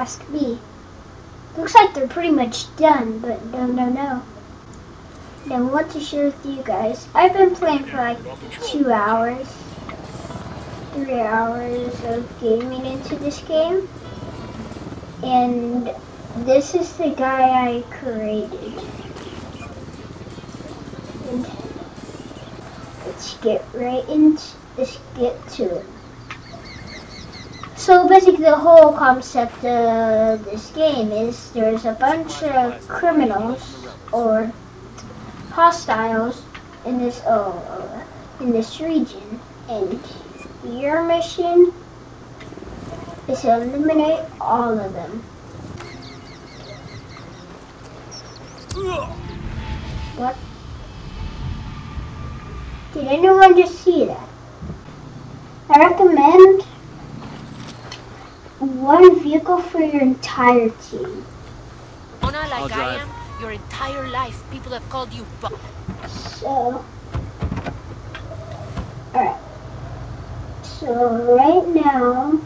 ask me. Looks like they're pretty much done, but no, no, no. Now, I want to share with you guys. I've been playing for like two hours, three hours of gaming into this game. And this is the guy I created. And let's get right into, let's get to it. So basically the whole concept of this game is there's a bunch of criminals or hostiles in this uh, in this region and your mission is to eliminate all of them. What? Did anyone just see that? I recommend one vehicle for your entire team. Ona, like I'll I drive. am, your entire life people have called you bu- So, alright. So, right now,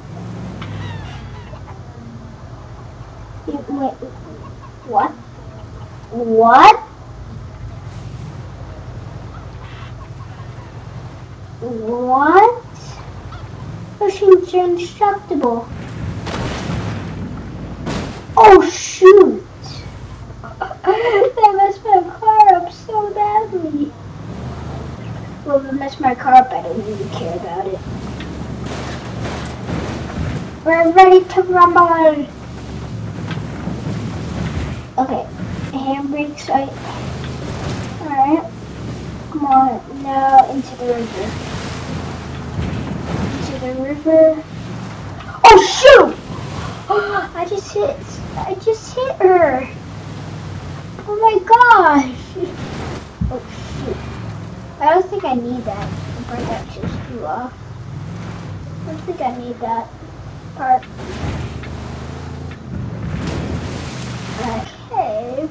it wait, what? What? What? Machines are indestructible. Oh shoot! that messed my car up so badly. Well, if it messed my car up, I don't really care about it. We're ready to rumble! Okay, handbrakes, right? Alright. Come on, now into the river. Into the river. Oh shoot! I just hit, I just hit her! Oh my gosh! Oh shoot. I don't think I need that. That off. I think I need that part. Okay.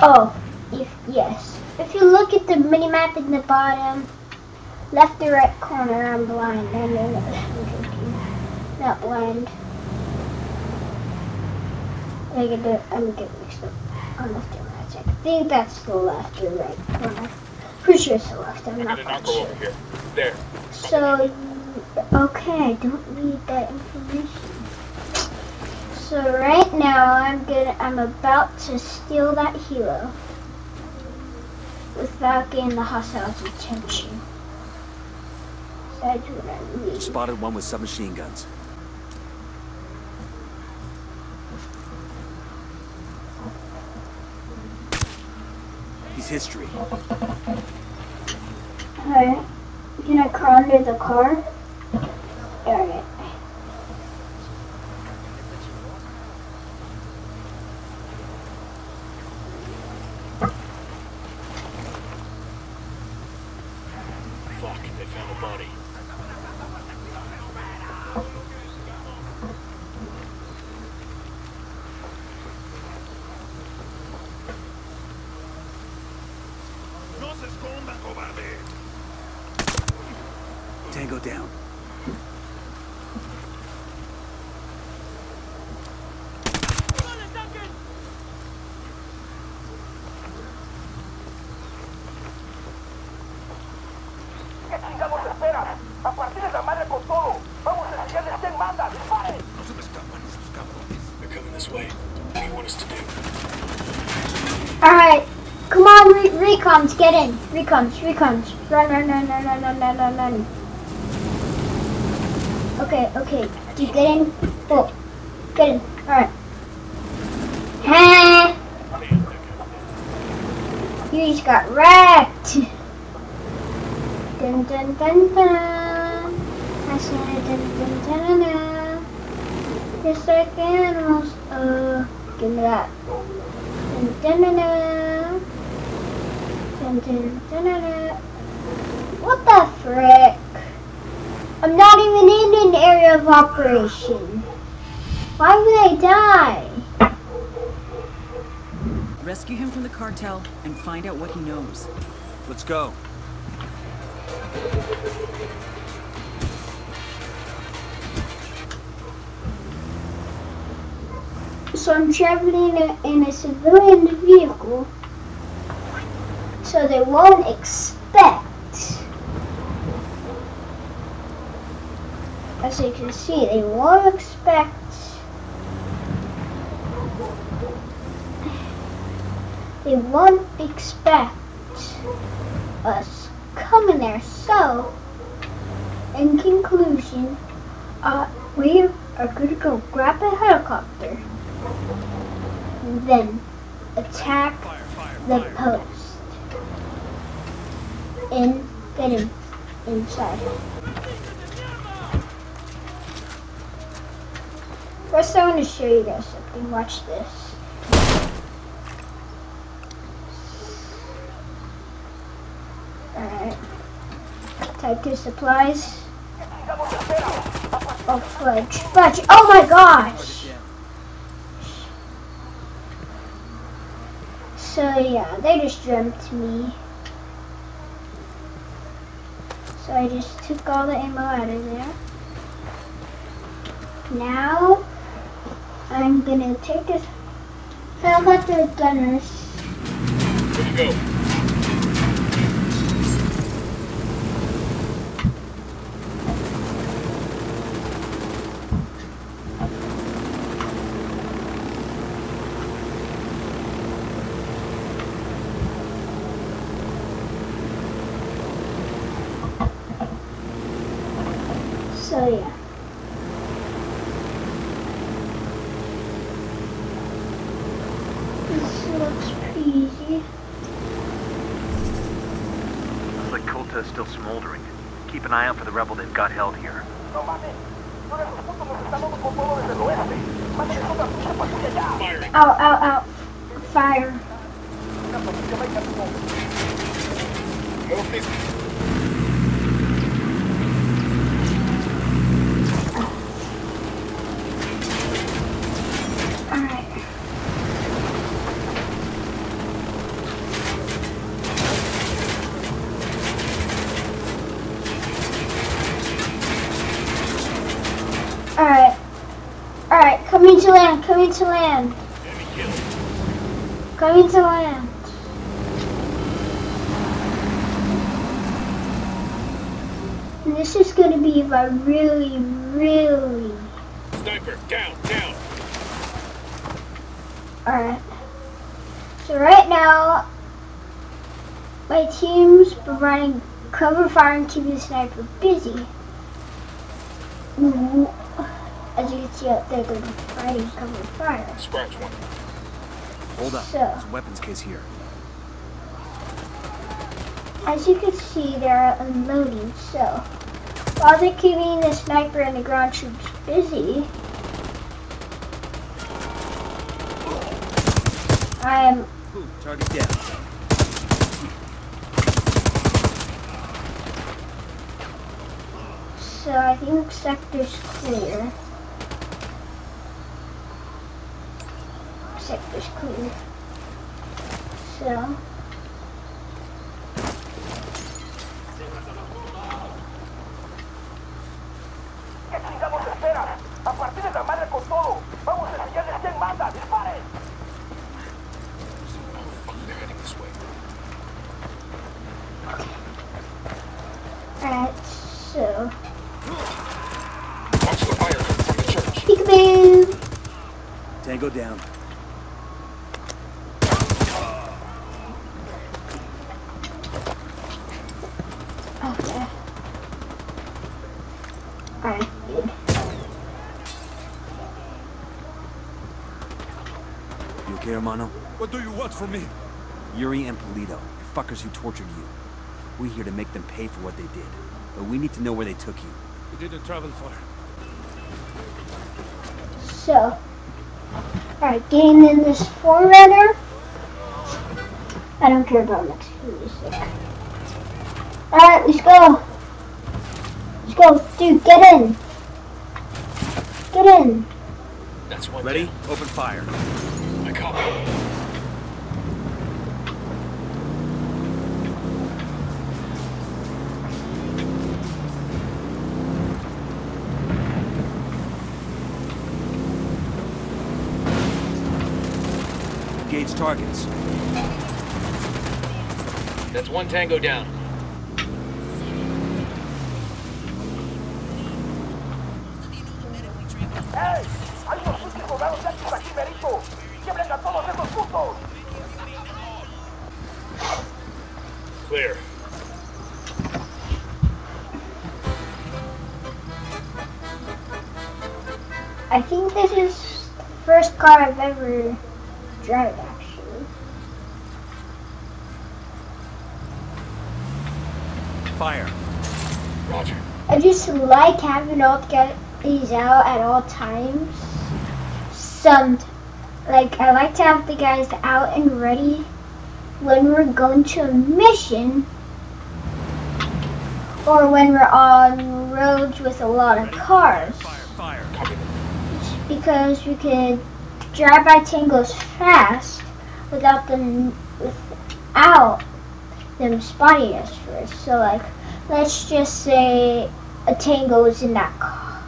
Oh, if yes. If you look at the mini map in the bottom, left or right corner, I'm blind. I I'm. Not blind. I get the, I'm getting mixed up on left and right. side. I think that's the left or right corner. Pretty sure it's the left. I'm not Did quite not sure. over here. There. So, okay, I don't need that information. So right now, I'm gonna, I'm about to steal that helo without getting the hostiles' attention. That's what I need. Spotted one with submachine guns. He's history. Alright, can I crawl under the car? Alright, come on, re- recons, get in. Recons, recons. Run, run, run, run, run, run, run, run, run. Okay, okay. Do you get in? Oh, get in. Alright. Ha! You just got wrecked. Dun dun dun dun. I said dun dun dun dun dun. Just like animals. Uh, give me that. Dun dun dun dun. Dun dun dun dun dun. What the frick? I'm not even in an area of operation. Why would I die? Rescue him from the cartel and find out what he knows. Let's go. So I'm traveling in a, civilian vehicle, so they won't expect. As you can see, they won't expect. They won't expect us coming there. So, in conclusion, uh, we are going to go grab a helicopter then attack the post and get him inside. First, I want to show you guys something. Watch this. Alright. Type two supplies. Oh, fudge. Fudge. Oh my gosh! So yeah, they just jumped me. So I just took all the ammo out of there. Now I'm gonna take this helicopter gunners. Where'd you go? So yeah. This looks pretty easy. Looks like Kulta is still smoldering. Keep an eye out for the rebel they've got held here. No mames. Todos esos putos nos están dando con todo desde el oeste. Mándenles otra pinche patrulla ya. Firing. Ow, ow, ow. Fire. Una patrulla va a ir a tu nombre. Move this. Alright. Alright. Alright, coming to land, coming to land. Enemy killed. Coming to land. And this is gonna be if I really, really Sniper, down, down. Alright. So right now, my team's providing cover fire and keeping the sniper busy. As you can see out there, they're providing cover fire. Scratch one. Hold up. So- There's a weapons case here. As you can see, they're unloading, so while they're keeping the sniper and the ground troops busy, I'm Ooh, target down. So I think sector's clear. Heading this way. Alright, so. Watch the fire from the. Peekaboo! Tango down. Okay. Alright, good. You okay, hermano? What do you want from me? Yuri and Polito, the fuckers who tortured you. We're here to make them pay for what they did. But we need to know where they took you. We didn't travel far. So. Alright, getting in this forerunner. I don't care about next music. Alright, let's go. Let's go. Dude, get in. Get in. That's one Ready? down. Open fire. I copy. Targets. That's one tango down. ¡Ey! ¡Hay unos últimos soldados yanquis aquí, Merito! ¡Quiebren a todos esos putos! Clear. I think this is the first car I've ever driven, Just like having all the guys out at all times. Some, like, I like to have the guys out and ready when we're going to a mission or when we're on roads with a lot of cars. Because we could drive by tangos fast without them without them spotting us first. So like let's just say a tango is in that car.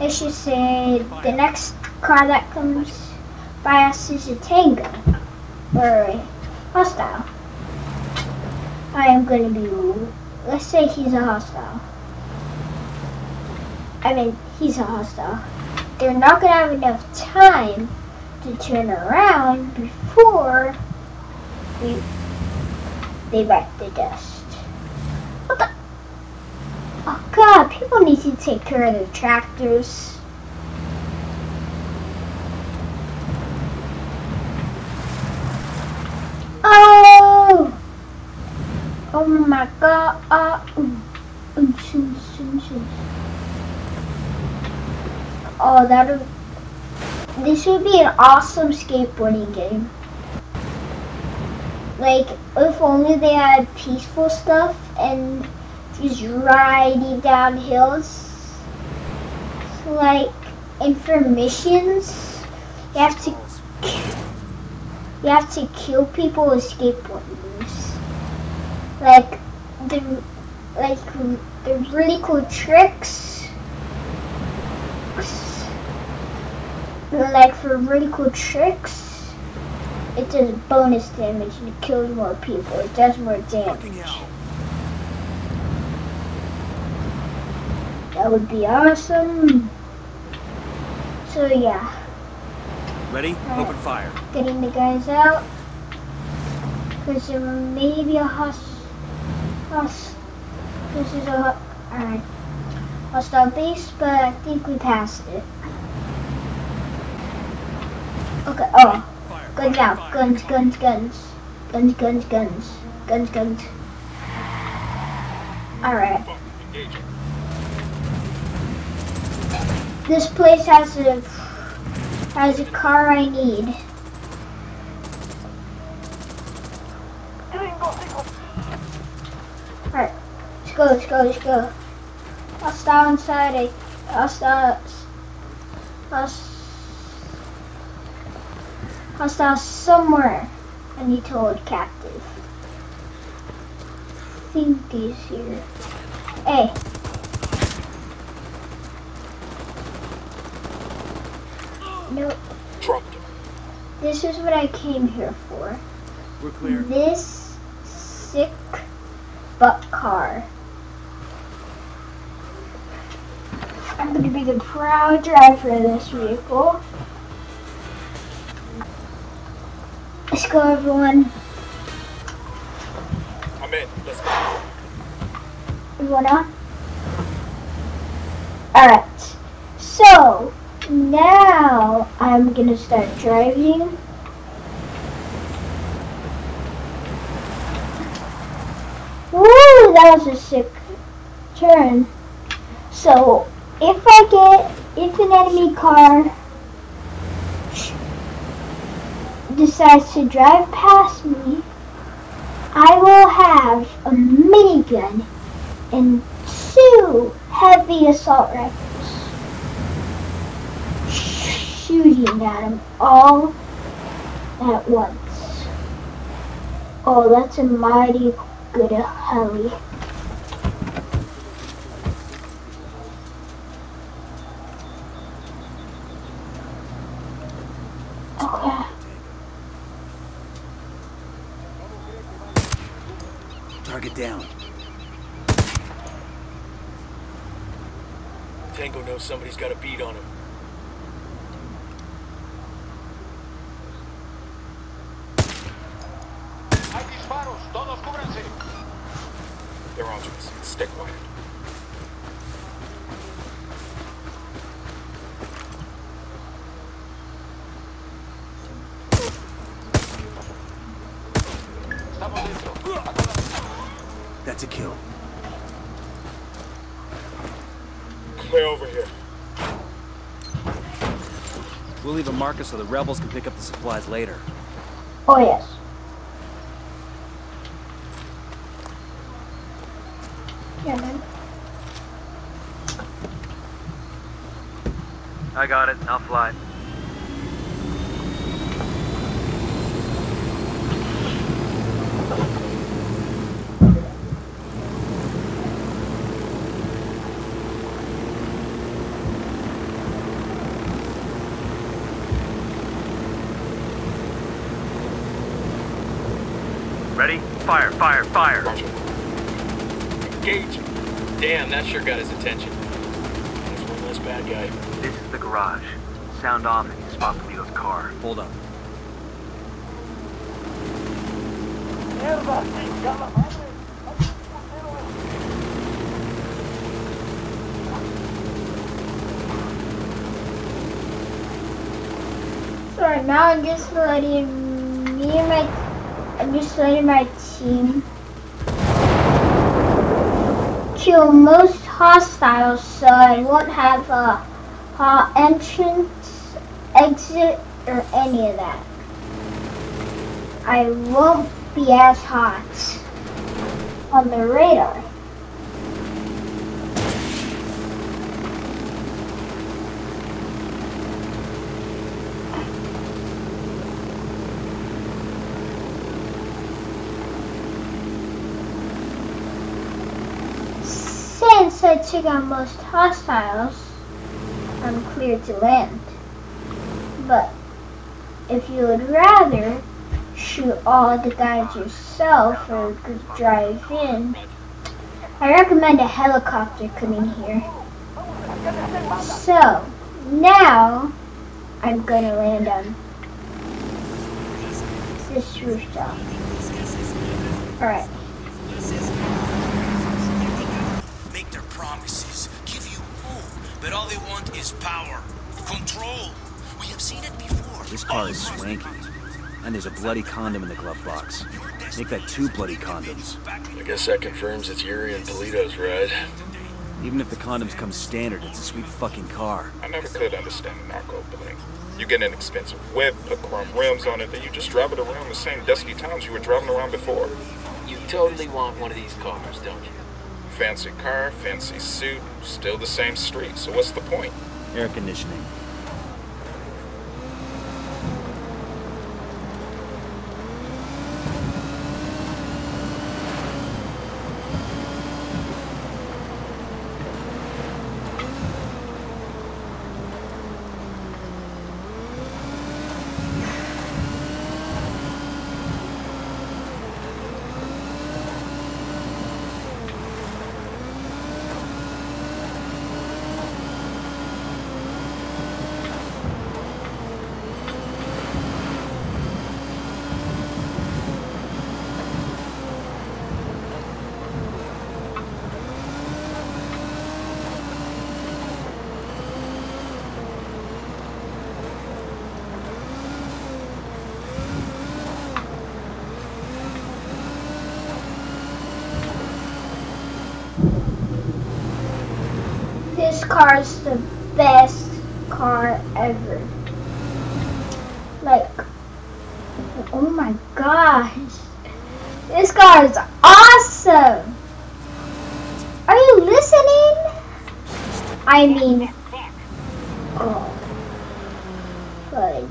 Let's just say the next car that comes by us is a tango or a hostile. I am gonna be let's say he's a hostile. I mean he's a hostile they're not gonna have enough time to turn around before we they wreck the dust. What the? Oh god, people need to take care of their tractors. Oh! Oh my god. Uh. Oh, that. This would be an awesome skateboarding game. Like, if only they had peaceful stuff and just riding down hills. Like, and for missions, you have to you have to kill people with skateboarders. Like the like the really cool tricks like for really cool tricks, it does bonus damage and kills more people. It does more damage. Fucking hell. That would be awesome. So yeah, Ready? Alright. Open fire. getting the guys out. Because there may be a host, host, this is a, alright, hostile base, but I think we passed it. Okay, oh. Fire. Guns fire, out. fire. Guns, guns, guns. Guns, guns, guns. Guns, guns. Alright. This place has a has a car I need. Alright. Let's go, let's go, let's go. I'll stop inside I'll stop I'll, I'll stop somewhere I need to hold captive. I think he's here. Hey. Nope. Dropped him. This is what I came here for. We're clear. This sick butt car. I'm gonna be the proud driver of this vehicle. Let's go everyone. I'm in. Let's go. Everyone on? Alright. So now I'm gonna start driving. Woo! That was a sick turn. So if I get if an enemy car decides to drive past me, I will have a minigun and two heavy assault rifles. Shooting at him all at once. Oh, that's a mighty good heli. Okay. Target down. Tango knows somebody's got a beat on him. That's a kill. Clear over here. We'll leave a marker so the rebels can pick up the supplies later. Oh yes. Yeah, man. I got it. I'll fly. Fire, fire, fire. Roger. Engage. Damn, that sure got his attention. There's one less bad guy. This is the garage. Sound off and you spot Polito's car. Hold up. Mierda, chingada madre. So right now I'm just letting me and my I'm just letting my team kill most hostiles so I won't have a uh, entrance, exit, or any of that. I won't be as hot on the radar. I took out most hostiles, I'm clear to land. But if you would rather shoot all the guys yourself or drive in, I recommend a helicopter coming here. So, now I'm gonna land on this rooftop. Alright. But all they want is power, control. We have seen it before. This car is swanky. And there's a bloody condom in the glove box. Make that two bloody condoms. I guess that confirms it's Yuri and Polito's ride. Even if the condoms come standard, it's a sweet fucking car. I never could understand the narco bling. You get an expensive whip, put chrome rims on it, then you just drive it around the same dusty towns you were driving around before. You totally want one of these cars, don't you? Fancy car, fancy suit, still the same street, so what's the point? Air conditioning. Car is the best car ever. Like, oh my gosh. This car is awesome. Are you listening? I mean, oh. fudge.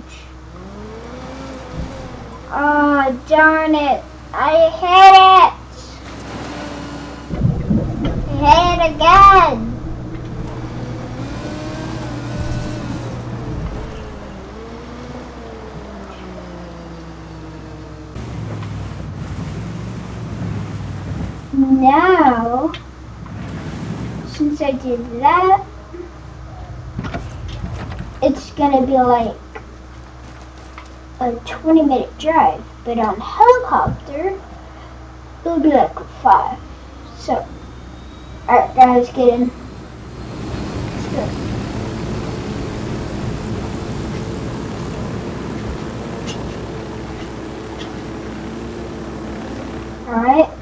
Oh, darn it. I hit it. I hit it again. Now, since I did that, it's gonna be like a 20 minute drive, but on helicopter, it'll be like five. So, alright guys, get in. Alright.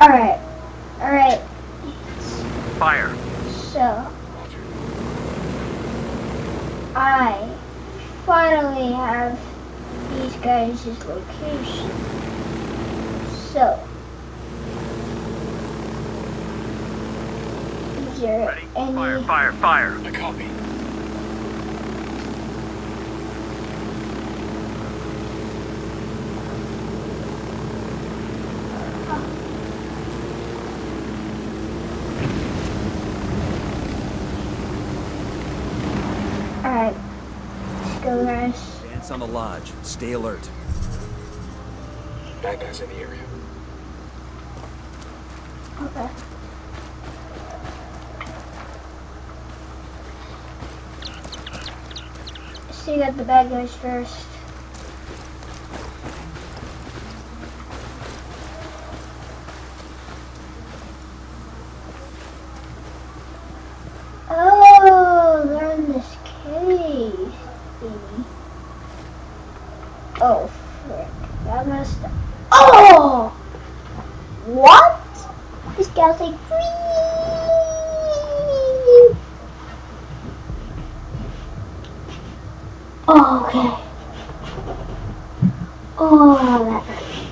Alright. Alright. Fire. So, I finally have these guys' location. So, is there Ready? any... Fire, fire, fire. I copy. Alright. Let's go, guys. The lodge. Stay alert. Bad guys in the area. Okay. So you got the bad guys first. Oh, they're in this cave thingy. Oh, frick. That messed up. Oh! What? This guy's like, "Whee!" Oh, okay. Oh, that hurt.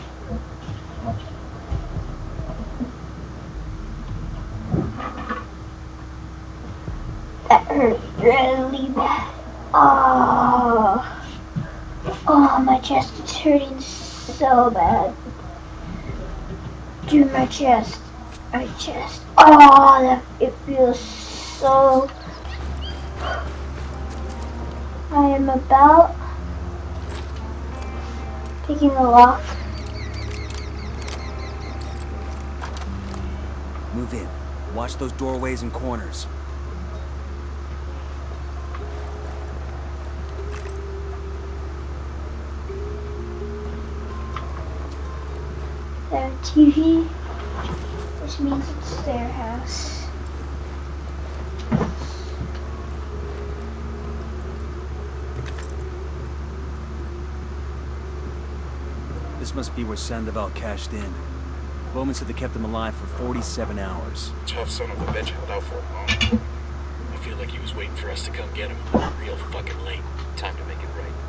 That hurt really bad. Oh. Oh, my chest is hurting so bad. Dude, my chest. My chest. Oh, that it feels so. I am about taking a walk. Move in. Watch those doorways and corners. TV, which means it's their house. This must be where Sandoval cashed in. Bowman said they kept him alive for 47 hours. Tough son of a bitch held out for a long. I feel like he was waiting for us to come get him. Real fucking late. Time to make it right.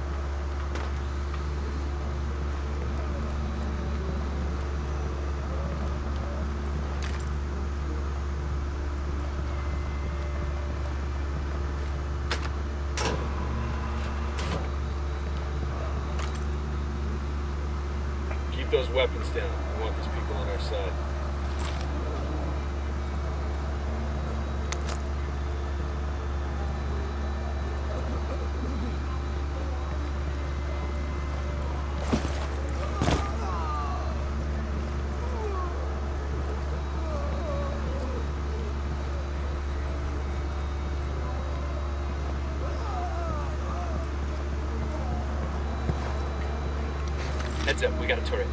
Up, we got a turret.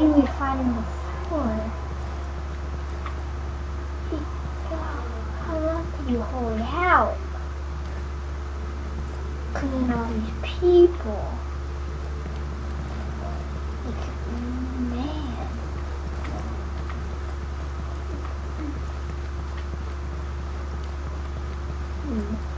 didn't we find him before? He, how long did you hold out? Clean all these people. Like, man. Hmm.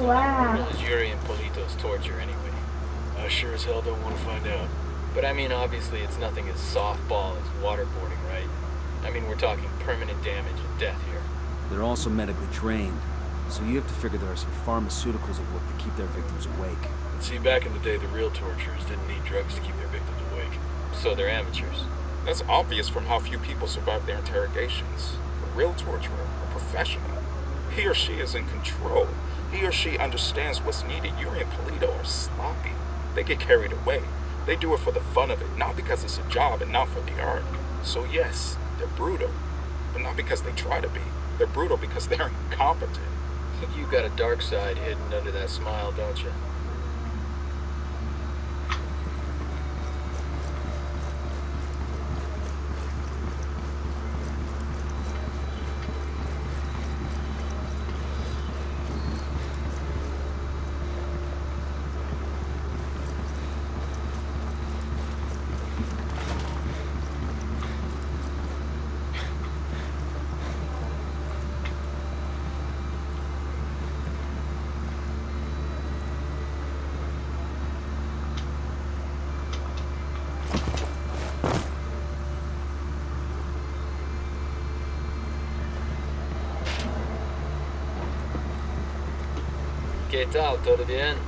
Wow. What is Yuri and Polito's torture anyway? I sure as hell don't want to find out. But I mean, obviously, it's nothing as softball as waterboarding, right? I mean, we're talking permanent damage and death here. They're also medically trained, so you have to figure there are some pharmaceuticals at work to keep their victims awake. And see, back in the day, the real torturers didn't need drugs to keep their victims awake. So they're amateurs. That's obvious from how few people survive their interrogations. A real torturer, a professional. He or she is in control. He or she understands what's needed. Yuri and Polito are sloppy. They get carried away. They do it for the fun of it, not because it's a job and not for the art. So yes, they're brutal, but not because they try to be. They're brutal because they're incompetent. You got a dark side hidden under that smile, don't you? Chiqueta, tudo bem?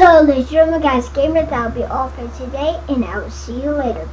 So, and gentlemen, guys, gamers, that'll be all for today, and I will see you later.